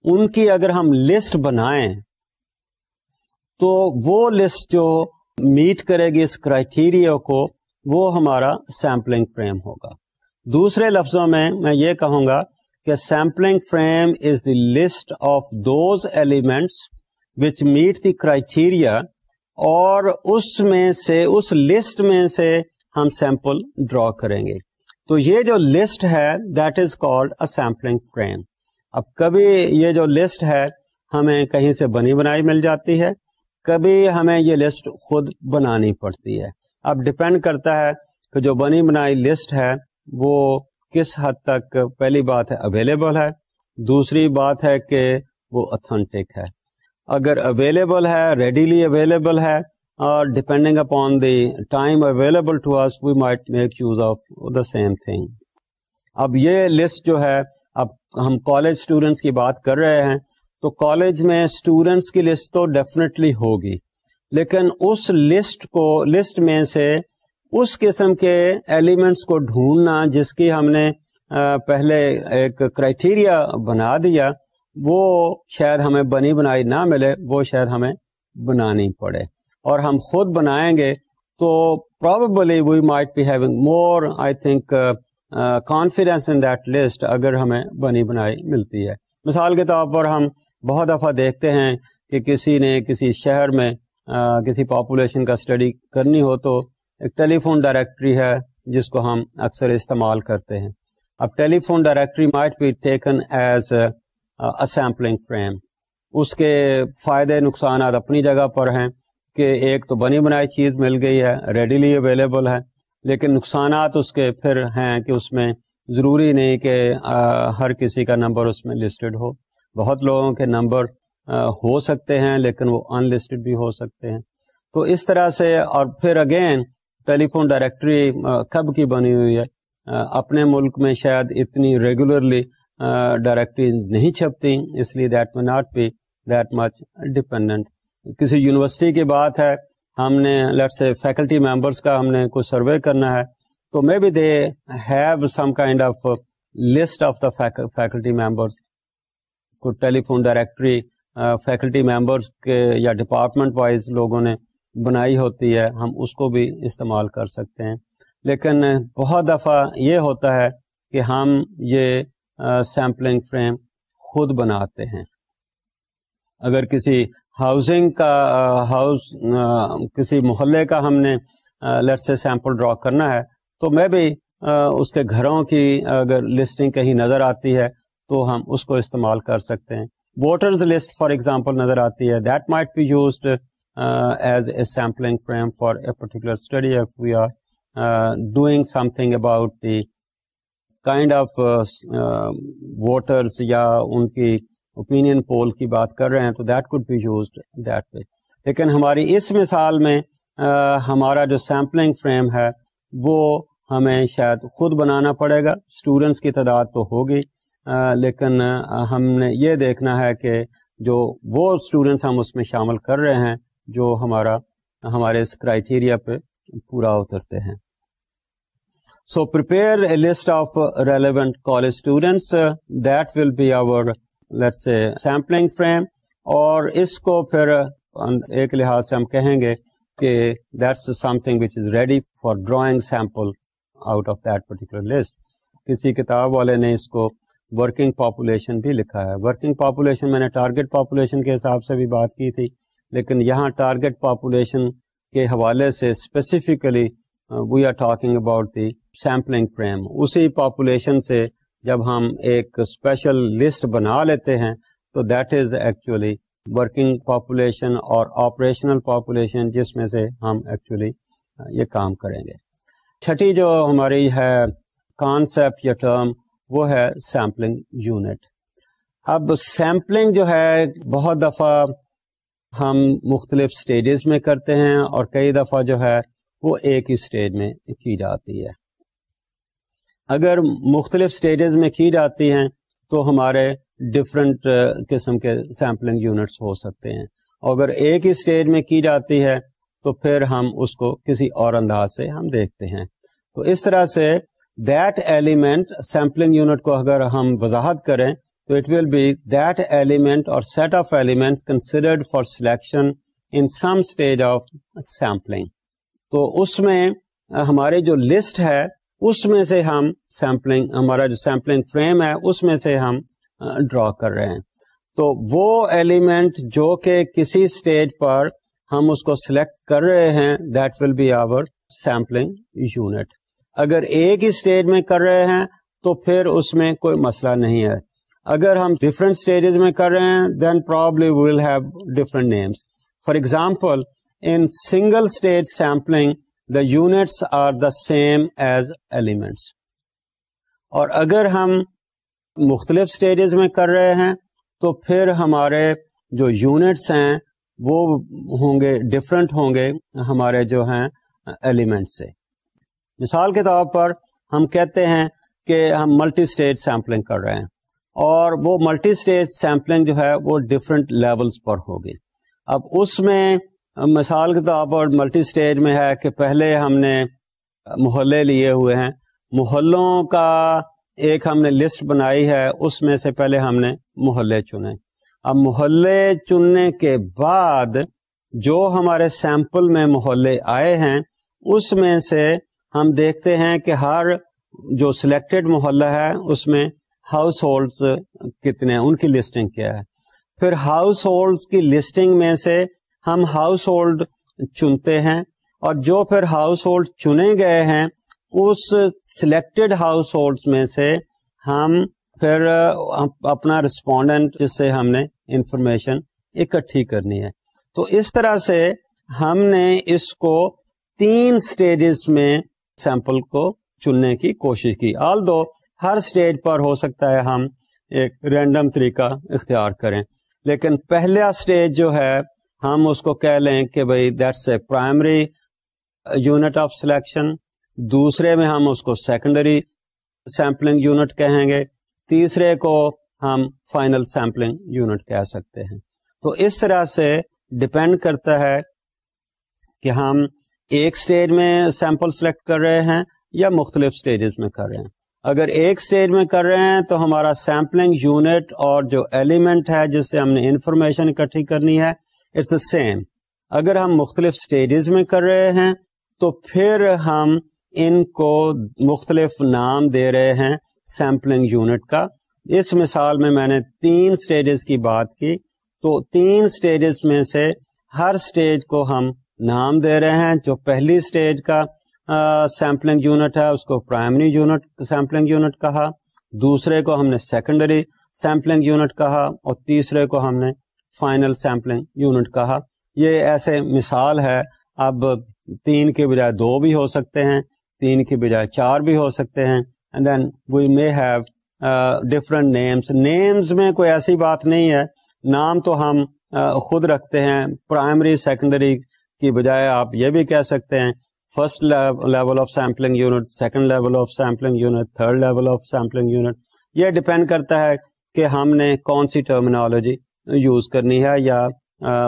उनकी अगर हम लिस्ट बनाएँ तो वो लिस्ट जो मीट करेगी इस क्राइटेरिया को, वो हमारा सैम्पलिंग फ्रेम होगा। दूसरे लफ्जों में मैं ये कहूँगा कि sampling frame is the list of those elements which meet the criteria और उसमें से, उस लिस्ट में से हम सैंपल ड्रॉ करेंगे। तो ये जो लिस्ट है that is called a sampling frame अब कभी ये जो लिस्ट है, हमें कहीं से बनी बनाई मिल जाती है, कभी हमें ये लिस्ट खुद बनानी पड़ती है। अब डिपेंड करता है कि जो बनी बनाई लिस्ट है, वो किस हद तक पहली बात है अवेलेबल है, दूसरी बात है कि वो ऑथेंटिक है। अगर अवेलेबल है रेडीली अवेलेबल है, और depending upon the time available to us we might make use of the same thing अब ये लिस्ट जो है हम कॉलेज स्टूडेंट्स की बात कर रहे हैं तो कॉलेज में स्टूडेंट्स की लिस्ट तो डेफिनेटली होगी। लेकिन उस लिस्ट को लिस्ट में से उस किस्म के एलिमेंट्स को ढूंढना जिसकी हमने पहले एक क्राइटेरिया बना दिया, वो शायद हमें बनी बनाई ना मिले, वो शायद हमें बनानी पड़े। और हम खुद बनाएँगे तो probably we might be having more I think confidence in that list अगर हमें बनी बनाई मिलती है। मिसाल के तौर पर हम बहुत दफ़ा देखते हैं कि किसी ने किसी शहर में किसी पॉपुलेशन का स्टडी करनी हो तो एक टेलीफोन डायरेक्टरी है जिसको हम अक्सर इस्तेमाल करते हैं। अब telephone directory might be taken as a sampling frame उसके फ़ायदे नुकसान अपनी जगह पर हैं कि एक तो बनी बनाई चीज़ मिल गई है रेडीली अवेलेबल है लेकिन नुकसान उसके फिर हैं कि उसमें ज़रूरी नहीं कि हर किसी का नंबर उसमें लिस्टेड हो। बहुत लोगों के नंबर हो सकते हैं, लेकिन वो अनलिस्टेड भी हो सकते हैं। तो इस तरह से, और फिर अगेन, टेलीफोन डायरेक्टरी कब की बनी हुई है? अपने मुल्क में शायद इतनी रेगुलरली डायरेक्टरी नहीं छपती, इसलिए that may not be that much dependent किसी यूनिवर्सिटी की बात है हमने लेट से फैकल्टी मेंबर्स का हमने कुछ सर्वे करना है तो maybe they have some kind of list of the faculty members को टेलीफोन डायरेक्टरी फैकल्टी मेंबर्स के या डिपार्टमेंट वाइज लोगों ने बनाई होती है, हम उसको भी इस्तेमाल कर सकते हैं। लेकिन बहुत दफ़ा ये होता है कि हम ये सैम्पलिंग फ्रेम खुद बनाते हैं। अगर किसी हाउसिंग का हाउस किसी मोहल्ले का हमने लेट से सैंपल ड्रॉ करना है तो मैं भी उसके घरों की अगर लिस्टिंग कहीं नज़र आती है तो हम उसको इस्तेमाल कर सकते हैं। वोटर्स लिस्ट फॉर एग्जांपल नज़र आती है। That might be used as a sampling frame for a particular study if we are doing something about the kind of voters या उनकी ओपिनियन पोल की बात कर रहे हैं तो that could be use that way लेकिन हमारी इस मिसाल में आ, हमारा जो सैम्पलिंग फ्रेम है वो हमें शायद खुद बनाना पड़ेगा स्टूडेंट्स की तादाद तो होगी लेकिन आ, हमने ये देखना है कि जो वो स्टूडेंट्स हम उसमें शामिल कर रहे हैं जो हमारा हमारे इस क्राइटेरिया पे पूरा उतरते हैं। So prepare a list of relevant college students that will be our let's say sampling frame और इसको फिर एक लिहाज से हम कहेंगे कि that's something which is ready for drawing sample out of that particular list किसी किताब वाले ने इसको वर्किंग पॉपुलेशन भी लिखा है। वर्किंग पॉपुलेशन मैंने टारगेट पॉपुलेशन के हिसाब से भी बात की थी, लेकिन यहाँ टारगेट पॉपुलेशन के हवाले से specifically we are talking about the sampling frame उसी पॉपुलेशन से जब हम एक स्पेशल लिस्ट बना लेते हैं तो that is actually working population और ऑपरेशनल पॉपुलेशन जिसमें से हम एक्चुअली ये काम करेंगे। छठी जो हमारी है कॉन्सेप्ट या टर्म वो है सैम्पलिंग यूनिट अब सैम्पलिंग जो है, बहुत दफ़ा हम मुख्तलिफ़ स्टेजेस में करते हैं और कई दफ़ा जो है, वो एक ही स्टेज में की जाती है। अगर मुख्तलिफ़ स्टेजेस में की जाती हैं तो हमारे डिफरेंट किस्म के सैम्पलिंग यूनिट्स हो सकते हैं। अगर एक ही स्टेज में की जाती है तो फिर हम उसको किसी और अंदाज से हम देखते हैं। तो इस तरह say that element sampling unit को अगर हम वजाहत करें तो it will be that element और set of elements considered for selection in some stage of sampling तो उसमें हमारे जो लिस्ट है उसमें से हम सैम्पलिंग हमारा जो सैम्पलिंग फ्रेम है, उसमें से हम ड्रॉ कर रहे हैं। तो वो एलिमेंट जो कि किसी स्टेज पर हम उसको सिलेक्ट कर रहे हैं that will be our sampling unit अगर एक ही स्टेज में कर रहे हैं तो फिर उसमें कोई मसला नहीं है। अगर हम डिफरेंट स्टेजेस में कर रहे हैं then probably will have different names for example in single stage sampling the units are the same as elements और अगर हम मुख्तलिफ़ स्टेजेस में कर रहे हैं तो फिर हमारे जो यूनिट्स हैं, वो होंगे डिफरेंट होंगे हमारे जो हैं एलिमेंट से। मिसाल के तौर पर हम कहते हैं कि हम मल्टी स्टेज सैम्पलिंग कर रहे हैं। और वो मल्टी स्टेज सैम्पलिंग जो है, वो डिफरेंट लेवल्स पर होगी। अब उसमें मिसाल के तौर पर मल्टी स्टेज में है कि पहले हमने मोहल्ले लिए हुए हैं। मोहल्लों का एक हमने लिस्ट बनाई है, उसमें से पहले हमने मोहल्ले चुने। अब मोहल्ले चुनने के बाद जो हमारे सैंपल में मोहल्ले आए हैं, उसमें से हम देखते हैं कि हर जो सिलेक्टेड मोहल्ला है, उसमें हाउस होल्ड कितने उनकी लिस्टिंग क्या है। फिर हाउस होल्ड की लिस्टिंग में से हम हाउस होल्ड चुनते हैं और जो फिर हाउस होल्ड चुने गए हैं, उस सिलेक्टेड हाउस होल्ड में से हम फिर अपना रिस्पोंडेंट जिससे हमने इंफॉर्मेशन इकट्ठी करनी है। तो इस तरह से हमने इसको तीन स्टेजेस में सैंपल को चुनने की कोशिश की। आल दो हर स्टेज पर हो सकता है हम एक रैंडम तरीका इख्तियार करें, लेकिन पहला स्टेज जो है हम उसको कह लें कि भाई that's a primary unit of selection दूसरे में हम उसको सेकेंडरी सैम्पलिंग यूनिट कहेंगे. तीसरे को हम फाइनल सैम्पलिंग यूनिट कह सकते हैं. तो इस तरह से डिपेंड करता है कि हम एक स्टेज में सैंपल सेलेक्ट कर रहे हैं या मुख्तलिफ़ स्टेजेस में कर रहे हैं. अगर एक स्टेज में कर रहे हैं तो हमारा सैम्पलिंग यूनिट और जो एलिमेंट है जिससे हमने इंफॉर्मेशन इकट्ठी करनी है इट्स द सेम अगर हम मुख्तलिफ़ स्टेजेस में कर रहे हैं तो फिर हम इनको मुख्तलिफ़ नाम दे रहे हैं सैम्पलिंग यूनिट का। इस मिसाल में मैंने तीन स्टेजेस की बात की तो तीन स्टेजेस में से हर स्टेज को हम नाम दे रहे हैं, जो पहली स्टेज का सैम्पलिंग यूनिट है, उसको प्राइमरी यूनिट सैम्पलिंग यूनिट कहा। दूसरे को हमने सेकेंडरी सैम्पलिंग यूनिट कहा, और तीसरे को हमने फाइनल सैम्पलिंग यूनिट कहा। ये ऐसे मिसाल है। अब तीन के बजाय दो भी हो सकते हैं तीन के बजाय चार भी हो सकते हैं and then we may have different names names में कोई ऐसी बात नहीं है। नाम तो हम uh, खुद रखते हैं। प्राइमरी सेकेंडरी की बजाय आप ये भी कह सकते हैं। First level of sampling unit second level of sampling unit third level of sampling unit ये डिपेंड करता है कि हमने कौन सी टर्मिनोलॉजी यूज़ करनी है या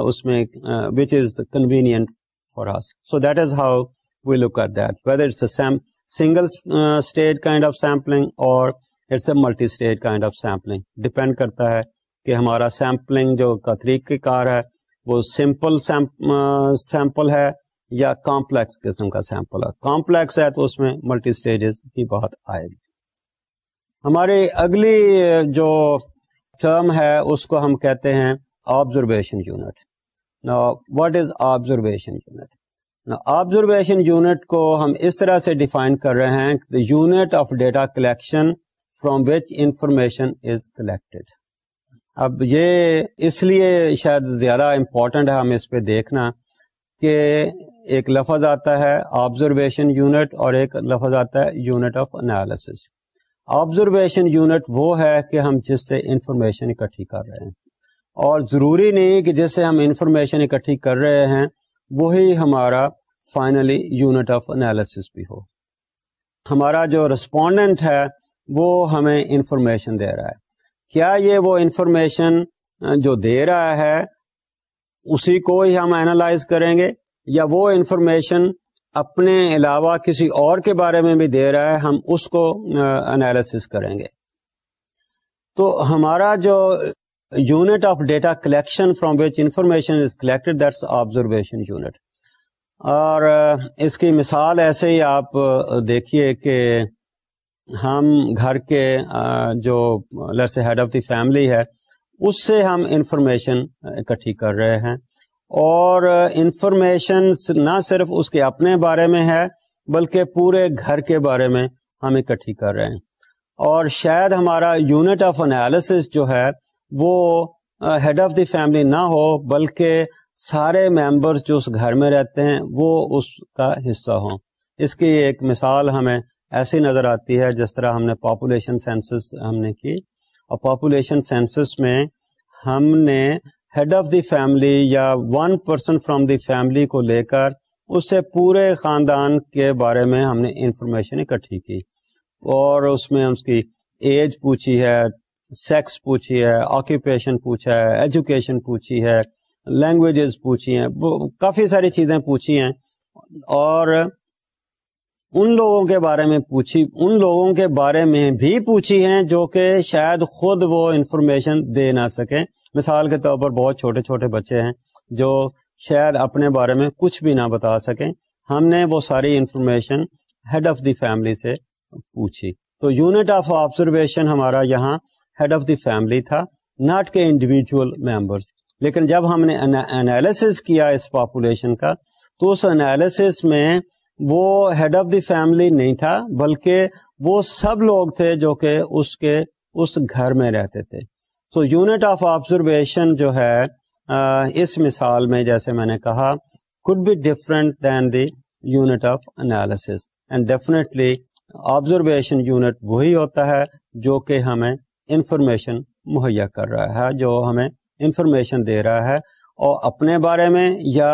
उसमें which is convenient for us so that is how at that whether it's a sam- single uh, stage kind of sampling or it's a multi-stage kind of sampling. Depend करता है कि हमारा sampling जो का तरीक़ेकार है वो सिंपल सैंपल है या कॉम्प्लेक्स किस्म का सैंपल है। कॉम्प्लेक्स है तो उसमें मल्टी स्टेजेस की बात आएगी। हमारी अगली जो टर्म है, उसको हम कहते हैं observation unit what is observation unit observation unit को हम इस तरह से डिफाइन कर रहे हैं the unit of data collection from which information is collected अब ये इसलिए शायद ज़्यादा इम्पोर्टेंट है, हमें इस पे देखना कि एक लफज आता है ऑब्जर्वेशन यूनिट और एक लफज आता है unit of analysis observation unit वो है कि हम जिससे इंफॉर्मेशन इकट्ठी कर रहे हैं। और ज़रूरी नहीं कि जिससे हम इंफॉर्मेशन इकट्ठी कर रहे हैं, वही हमारा फाइनली यूनिट ऑफ़ एनालिसिस भी हो। हमारा जो रिस्पोंडेंट है, वो हमें इंफॉर्मेशन दे रहा है। क्या ये वो इंफॉर्मेशन जो दे रहा है, उसी को ही हम एनालाइज करेंगे, या वो इंफॉर्मेशन अपने अलावा किसी और के बारे में भी दे रहा है, हम उसको एनालिसिस करेंगे। तो हमारा जो unit of data collection from which information is collected that's observation unit और इसकी मिसाल ऐसे ही आप देखिए कि हम घर के जो लर्स हेड ऑफ़ द फैमिली है, उससे हम इंफॉर्मेशन इकट्ठी कर रहे हैं। और इंफॉर्मेशन ना सिर्फ़ उसके अपने बारे में है, बल्कि पूरे घर के बारे में हम इकट्ठी कर रहे हैं। और शायद हमारा यूनिट ऑफ़ एनालिसिस जो है, वो हेड ऑफ़ द फैमिली ना हो, बल्कि सारे मेंबर्स जो उस घर में रहते हैं, वो उसका हिस्सा हों। इसकी एक मिसाल हमें ऐसी नज़र आती है, जिस तरह हमने पॉपुलेशन सेंसस हमने की। और पॉपुलेशन सेंसस में हमने हेड ऑफ़ द फैमिली या one person from the family को लेकर उससे पूरे ख़ानदान के बारे में हमने इंफॉर्मेशन इकट्ठी की। और उसमें उसकी एज पूछी है सेक्स पूछी है ऑक्यूपेशन पूछा है एजुकेशन पूछी है लैंग्वेजेस पूछी हैं काफ़ी सारी चीज़ें पूछी हैं। और उन लोगों के बारे में पूछी, उन लोगों के बारे में भी पूछी हैं जो कि शायद खुद वो इंफॉर्मेशन दे ना सके। मिसाल के तौर पर बहुत छोटे छोटे बच्चे हैं, जो शायद अपने बारे में कुछ भी ना बता सकें। हमने वो सारी information head of the family से पूछी। तो यूनिट ऑफ़ ऑब्जर्वेशन हमारा यहाँ हेड ऑफ़ द फैमिली था नॉट के इंडिविजुअल मेंबर्स लेकिन जब हमने एनालिसिस किया इस पॉपुलेशन का तो उस एनालिसिस में वो हेड ऑफ़ द फैमिली नहीं था, बल्कि वो सब लोग थे जो कि उसके, उस घर में रहते थे। सो यूनिट ऑफ़ ऑब्जर्वेशन जो है इस मिसाल में जैसे मैंने कहा could be different than the unit of analysis and definitely observation unit वही होता है जो कि हमें इंफॉर्मेशन मुहैया कर रहा है, जो हमें इंफॉर्मेशन दे रहा है। और अपने बारे में या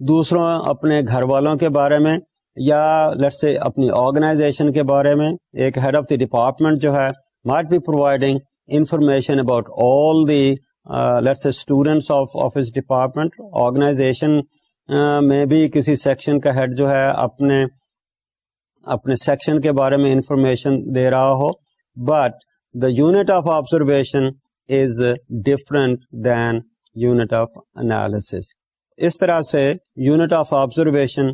दूसरों, अपने घर वालों के बारे में या लेट से अपनी ऑर्गेनाइजेशन के बारे में, एक हेड ऑफ़ द डिपार्टमेंट जो है might be providing information about all the let's say students of office department organisation में भी किसी सेक्शन का हेड जो है अपने अपने सेक्शन के बारे में इंफॉर्मेशन दे रहा हो। But the unit of observation is different then unit of analysis इस तरह से unit of observation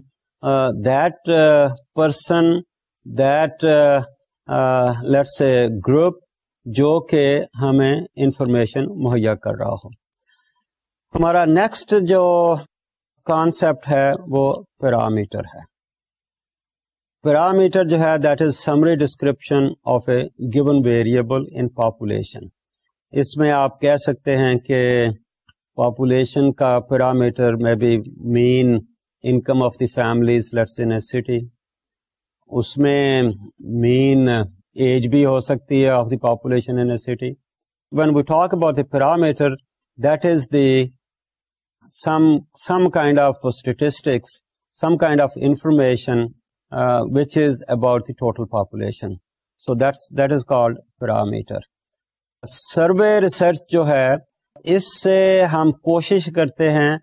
that person that let's say group जो कि हमें इंफॉर्मेशन मुहैया कर रहा हो। हमारा नेक्स्ट जो कॉन्सेप्ट है, वो पैरामीटर है। पैरामीटर जो है that is summary description of a given variable in population इसमें आप कह सकते हैं कि पॉपुलेशन का पैरामीटर में भी mean income of the families let's in a city उसमें मीन एज भी हो सकती है of the population in a city when we talk about the parameter that is the some some kind of statistics, some kind of information uh, which is about the total population. So that's that is called parameter. Survey research जो है इससे हम कोशिश करते हैं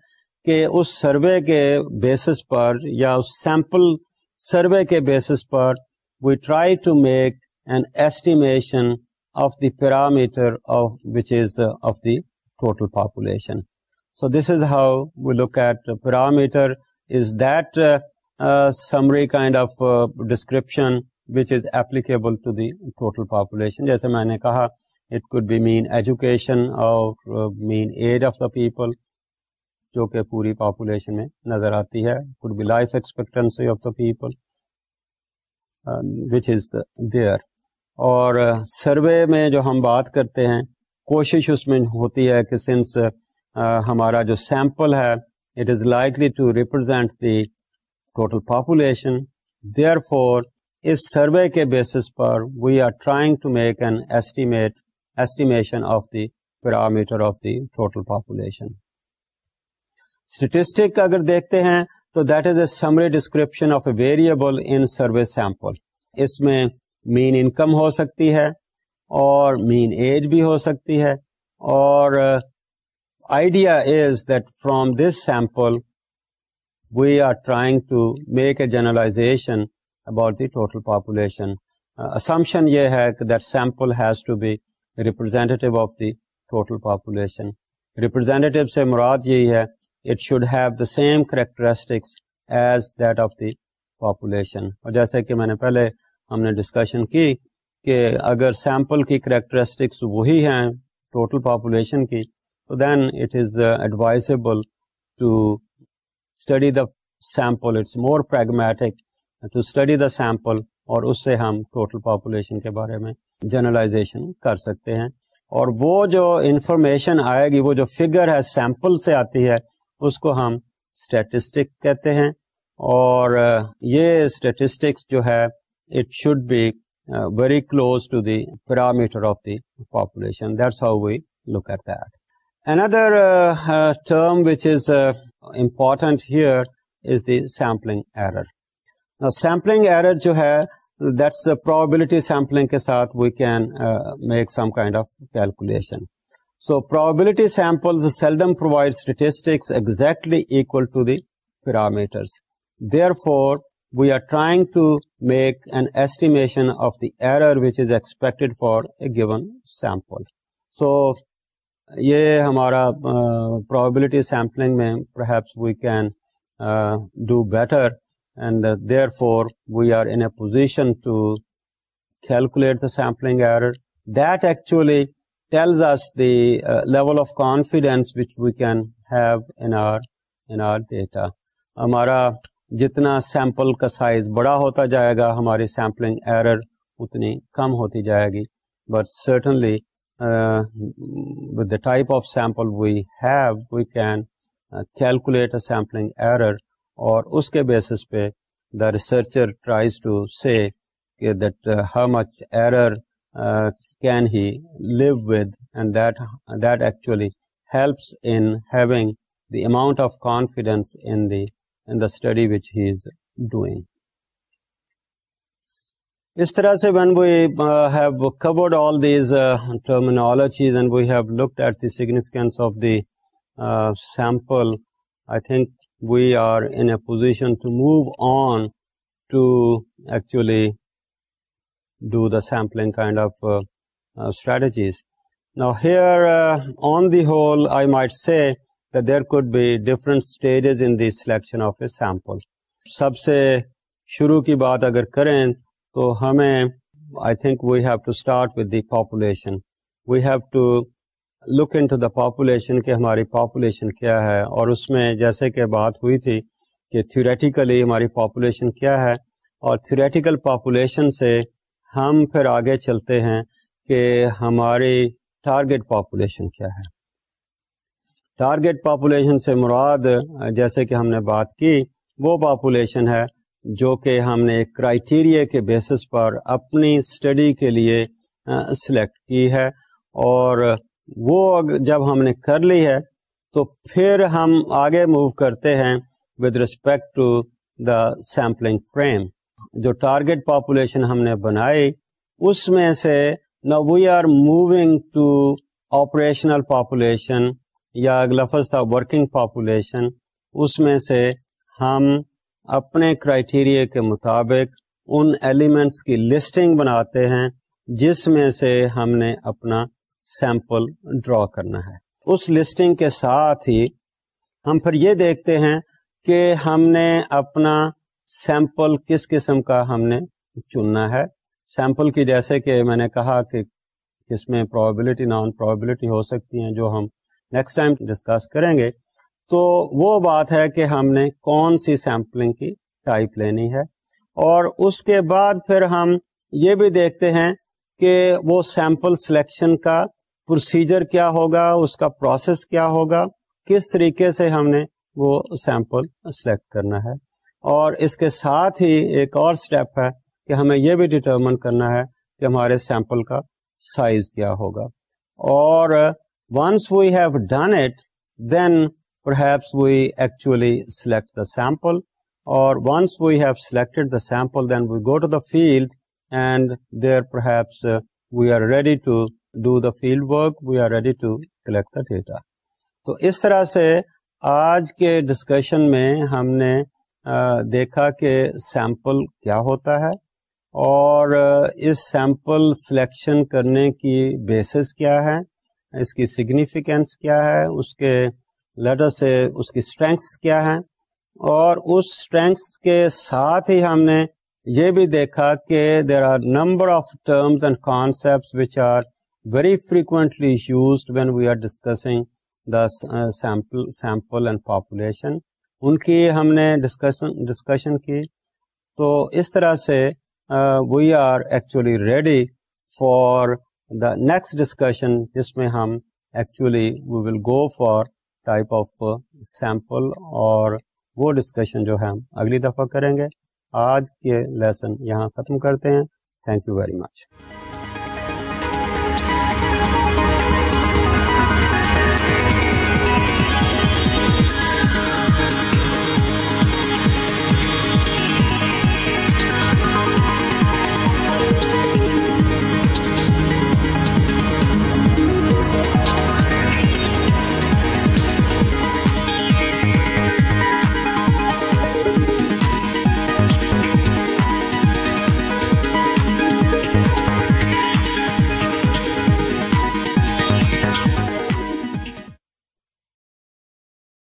कि उस सर्वे के बेसिस पर या उस सैंपल सर्वे के बेसिस पर we try to make an estimation of the parameter of which is uh, of the total population. So this is how we look at parameter is that uh, uh, summary kind of uh, description which is applicable to the total population. जैसे मैंने कहा it could be mean education or uh, mean age of the people जो कि पूरी population में नजर आती है could be life expectancy of the people uh, which is there और सर्वे में जो हम बात करते हैं, कोशिश उसमें होती है कि सिंस हमारा जो सैंपल है it is likely to represent the total population therefore इस सर्वे के बेसिस पर we are trying to make an estimate estimation of the parameter of the total population statistic अगर देखते हैं तो that is a summary description of a variable in survey sample इसमें mean income हो सकती है और मीन एज भी हो सकती है और are trying to make a generalization about the total population. Uh, assumption ye hai that sample has to be representative of the total population. Representative se murad yehi hai, it should have the same characteristics as that of the population. और जैसे कि मैंने पहले हमने discussion की कि अगर sample की करेक्टरिस्टिक्स वही हैं टोटल पॉपुलेशन की So then it is uh, advisable to study the sample. It's more pragmatic to study the और उससे हम टोटल पॉपुलेशन के बारे में जनरलाइजेशन कर सकते हैं और वो जो इंफॉर्मेशन आएगी वो जो फिगर है सैंपल से आती है उसको हम स्टेटिस्टिक कहते हैं और ये स्टेटिस्टिक्स जो है It should be very close to the parameter of the population that's how we look at that Another uh, uh, term which is uh, important here is the sampling error. Now, sampling error जो है that's the probability sampling के साथ we can uh, make some kind of calculation. So, probability samples seldom provide statistics exactly equal to the parameters. Therefore, we are trying to make an estimation of the error which is expected for a given sample. So, ये हमारा probability sampling में perhaps we can uh, do better and uh, therefore we are in a position to calculate the sampling error that actually tells us the uh, level of confidence which we can have in our in our data हमारा जितना sample का size बड़ा होता जाएगा हमारी sampling error उतनी कम होती जाएगी but certainly of sample we have we can uh, calculate a sampling error और उसके बेसिस पे uh, how much error uh, can he live with and that that actually helps in having the amount of confidence in the in the study which he is doing इस तरह से when we uh, have covered all these uh, terminologies and we have looked at the significance of the uh, sample I think we are in a position to move on to actually do the sampling kind of uh, uh, strategies. Now here, uh, on the whole, I might say that there could be different stages in the selection of a sample. सबसे शुरू की बात अगर करें तो हमें I think we have to start with the population. We have to look into the population कि हमारी population क्या है और उसमें जैसे कि बात हुई थी कि theoretically हमारी population क्या है और theoretical population से हम फिर आगे चलते हैं कि हमारी टारगेट पॉपुलेशन क्या है टारगेट पॉपुलेशन से मुराद, जैसे कि हमने बात की, वो पॉपुलेशन है जो कि हमने क्राइटेरिया के बेसिस पर अपनी स्टडी के लिए सिलेक्ट की है। और वो जब हमने कर ली है तो फिर हम आगे मूव करते हैं with respect to the sampling frame जो टारगेट पॉपुलेशन हमने बनाई, उसमें से, Now we are moving to operational population या लफज था वर्किंग पॉपुलेशन उसमें से हम अपने क्राइटेरिया के मुताबिक उन एलिमेंट्स की लिस्टिंग बनाते हैं, जिसमें से हमने अपना सैंपल ड्रॉ करना है। उस लिस्टिंग के साथ ही हम फिर ये देखते हैं कि हमने अपना सैंपल किस किस्म का हमने चुनना है। सैंपल की जैसे कि मैंने कहा कि किसमें प्रोबेबिलिटी नॉन प्रोबेबिलिटी हो सकती हैं, जो हम नेक्स्ट टाइम डिस्कस करेंगे। तो वो बात है कि हमने कौन सी सैंपलिंग की टाइप लेनी है और उसके बाद फिर हम ये भी देखते हैं कि वो सैंपल सिलेक्शन का प्रोसीजर क्या होगा, उसका प्रोसेस क्या होगा, किस तरीके से हमने वो सैंपल सिलेक्ट करना है। और इसके साथ ही एक और स्टेप है कि हमें यह भी डिटर्मन करना है कि हमारे सैंपल का साइज़ क्या होगा। और once we have done it then perhaps we actually select the sample or once we have selected the sample then we go to the field and there perhaps uh, we are ready to do the field work we are ready to collect the data तो इस तरह से आज के discussion में हमने आ, देखा कि सैंपल क्या होता है और इस सैंपल सिलेक्शन करने की बेसिस क्या है इसकी सिग्निफिकेंस क्या है उसके लेटर से उसकी स्ट्रेंथ्स क्या है। और उस स्ट्रेंथ्स के साथ ही हमने ये भी देखा कि there are number of terms and concept which are very frequently use when we are discussing the sample and population उनकी हमने डिस्कशन डिस्कशन की। तो इस तरह से uh, we are actually ready the next discussion जिसमें हम we will go for type of uh, sample और वो डिस्कशन जो है हम अगली दफ़ा करेंगे आज के लेसन यहाँ ख़त्म करते हैं थैंक यू वेरी मच